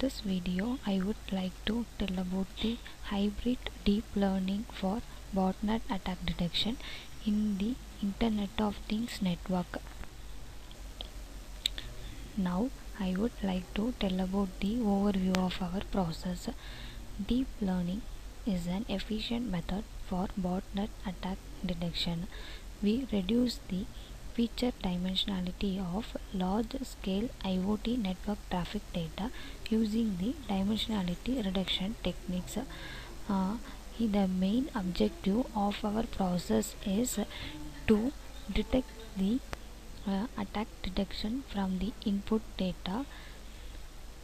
This video, I would like to tell about the hybrid deep learning for botnet attack detection in the Internet of Things network. Now, I would like to tell about the overview of our process. Deep learning is an efficient method for botnet attack detection. We reduce the feature dimensionality of large scale IoT network traffic data using the dimensionality reduction techniques. Uh, the main objective of our process is to detect the uh, attack detection from the input data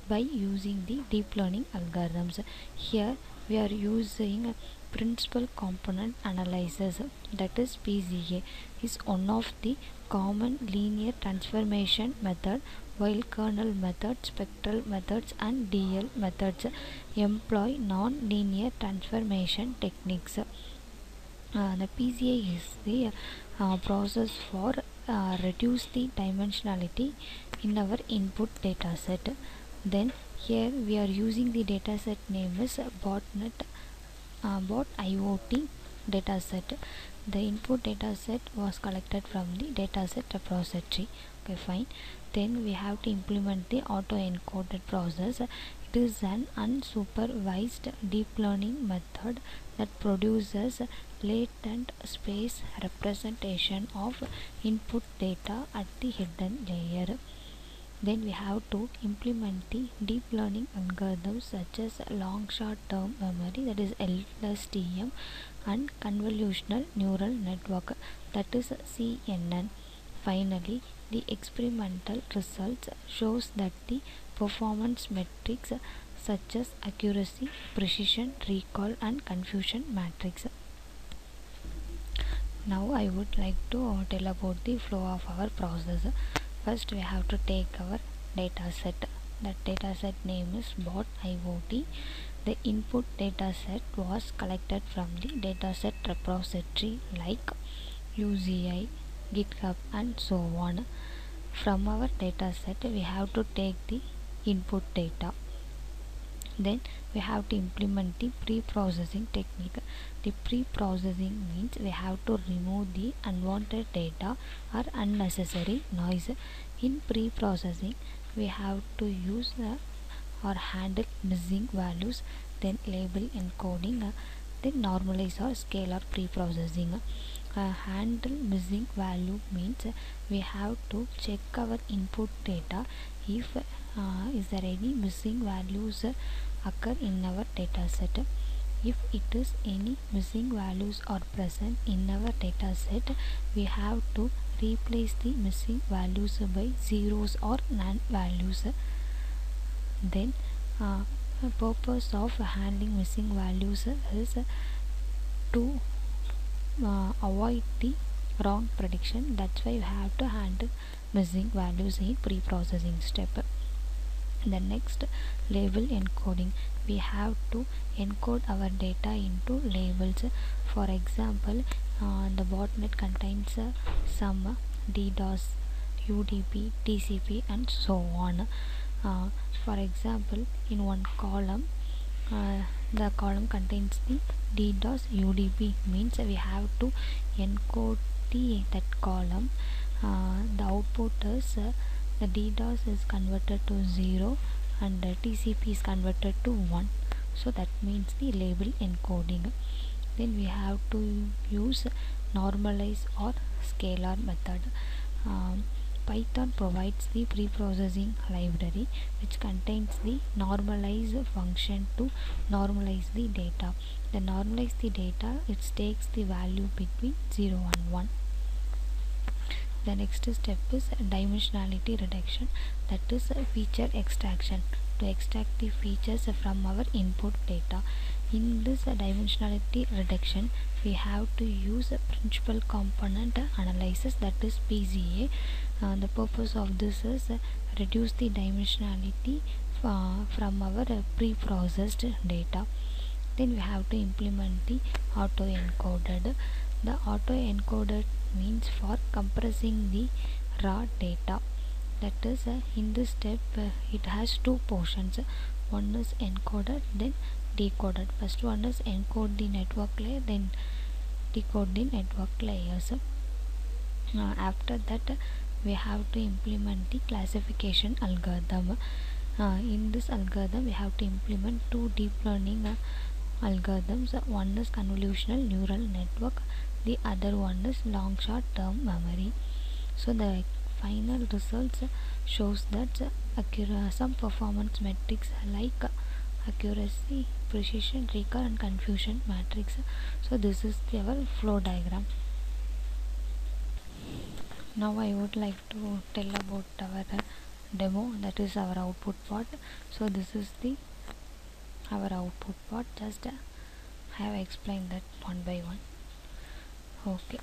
by using the deep learning algorithms. Here we are using principal component analysis that is PCA is one of the common linear transformation method while kernel method, spectral methods and DL methods employ non-linear transformation techniques. Uh, the PCA is the uh, process for uh, reduce the dimensionality in our input dataset. Then here we are using the dataset name is botnet uh, bot IoT dataset. The input dataset was collected from the dataset repository. Okay, fine. Then we have to implement the auto-encoded process. It is an unsupervised deep learning method that produces latent space representation of input data at the hidden layer. Then we have to implement the deep learning algorithms such as long short term memory that is LSTM and convolutional neural network that is CNN. Finally, the experimental results shows that the performance metrics such as accuracy, precision, recall and confusion matrix. Now I would like to tell about the flow of our process. First we have to take our data set. That data set name is bot IoT. The input data set was collected from the dataset repository like UCI, GitHub and so on. From our data set we have to take the input data then we have to implement the pre-processing technique. The pre-processing means we have to remove the unwanted data or unnecessary noise. In pre-processing we have to use uh, or handle missing values then label encoding then normalize or scale scalar pre-processing. Uh, handle missing value means we have to check our input data if uh, is there any missing values occur in our data set? If it is any missing values are present in our data set we have to replace the missing values by zeros or non values then uh, purpose of handling missing values is to uh, avoid the wrong prediction. That's why you have to handle missing values in pre-processing step the next label encoding. We have to encode our data into labels. For example uh, the botnet contains uh, some DDoS UDP TCP and so on. Uh, for example in one column the column contains the DDoS UDP means we have to encode the that column. The output is the DDoS is converted to 0 and the TCP is converted to 1 so that means the label encoding. Then we have to use normalize or scalar method. Um, Python provides the pre-processing library which contains the normalize function to normalize the data. The normalize the data it takes the value between 0 and 1 the next step is dimensionality reduction that is feature extraction. To extract the features from our input data. In this dimensionality reduction we have to use a principal component analysis that is PCA uh, the purpose of this is reduce the dimensionality uh, from our pre-processed data. Then we have to implement the auto encoded the auto encoded means for compressing the raw data. That is uh, in this step uh, it has two portions. One is encoded then decoded. First one is encode the network layer then decode the network layers. Uh, after that uh, we have to implement the classification algorithm. Uh, in this algorithm we have to implement two deep learning uh, algorithms. One is convolutional neural network the other one is long short term memory. So the final results shows that some performance metrics like accuracy precision recall and confusion matrix. So this is our flow diagram. Now i would like to tell about our demo that is our output part. So this is the our output part. Just I have explained that one by one okay.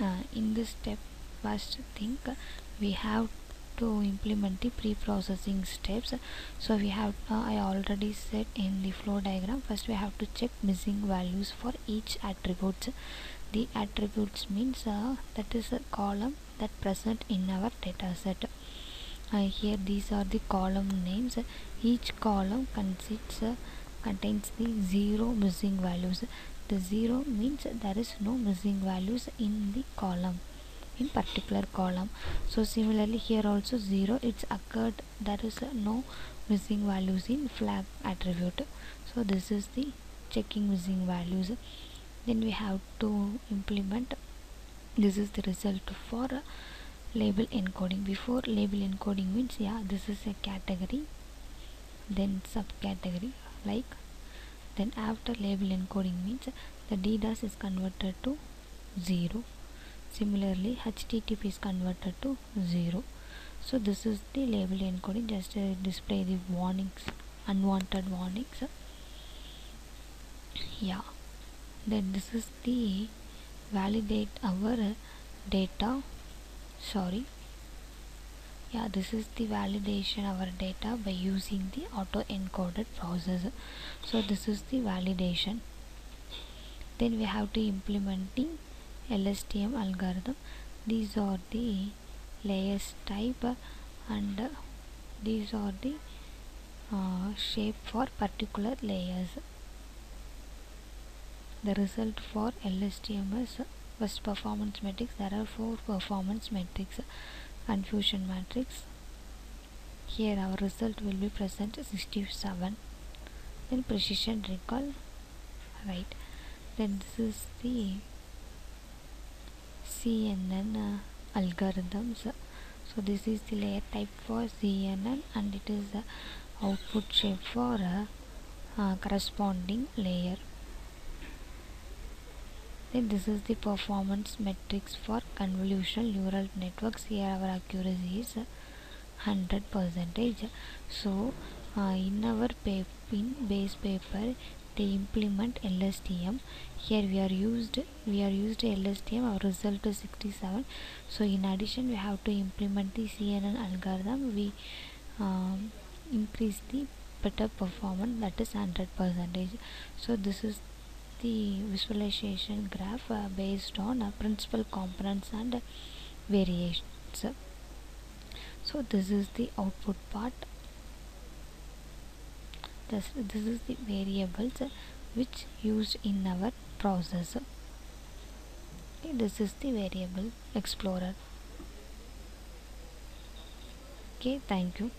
Uh, in this step first thing uh, we have to implement the pre-processing steps. So we have uh, I already said in the flow diagram first we have to check missing values for each attributes. The attributes means uh, that is a column that present in our data set. Uh, here these are the column names. Each column consists uh, contains the zero missing values the zero means there is no missing values in the column in particular column. So similarly here also zero it's occurred there is no missing values in flag attribute. So this is the checking missing values. Then we have to implement this is the result for label encoding. Before label encoding means yeah this is a category then subcategory like then after label encoding means the DDoS is converted to 0 similarly HTTP is converted to 0 so this is the label encoding. Just uh, display the warnings unwanted warnings. Yeah. Then this is the validate our data. Sorry yeah this is the validation our data by using the auto encoded process. So this is the validation. Then we have to implement the LSTM algorithm. These are the layers type and these are the uh, shape for particular layers. The result for LSTM is first performance metrics there are four performance metrics confusion matrix. Here our result will be present 67 then precision recall. Right. Then this is the CNN uh, algorithms. So this is the layer type for CNN and it is the output shape for uh, uh, corresponding layer this is the performance metrics for convolutional neural networks here our accuracy is 100 percentage. So uh, in our paper in base paper they implement LSTM here we are used we are used LSTM our result is 67 so in addition we have to implement the CNN algorithm. We um, increase the better performance that is 100 percentage. So this is the visualization graph uh, based on uh, principal components and variations. So this is the output part. This, this is the variables uh, which used in our process. Okay, this is the variable explorer. Okay thank you